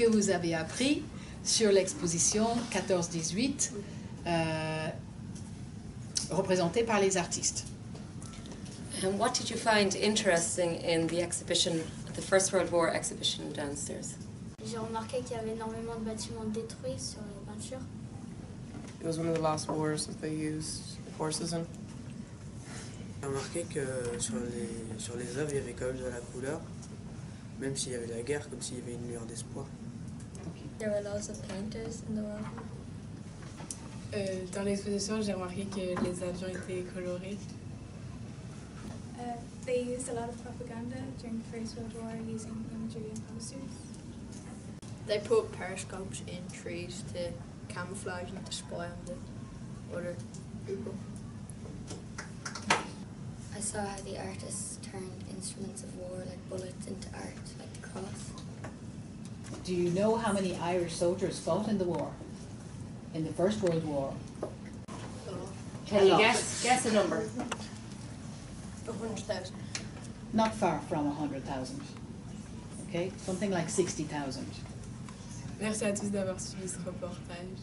que vous avez appris sur l'exposition 14-18 euh, représentée par les artistes And what did you find interesting in the exhibition, the First World War exhibition downstairs? J'ai remarqué qu'il y avait énormément de bâtiments détruits sur les peintures. It was one of the last wars that they used horses in. J'ai remarqué que sur les, sur les œuvres, il y avait quand même de la couleur, même s'il y avait la guerre, comme s'il y avait une lueur d'espoir. There were lots of painters in the world. Euh, dans l'exposition, j'ai remarqué que les avions étaient colorés. Uh, they used a lot of propaganda during the First World War using imagery and posters. They put periscopes in trees to camouflage and to spy on the other people. I saw how the artists turned instruments of war like bullets into art, like the cross. Do you know how many Irish soldiers fought in the war? In the First World War? Can you guess, guess a number? A hundred thousand. Not far from 100,000. Okay? Something like 60,000. Merci à tous d'avoir suivi ce reportage.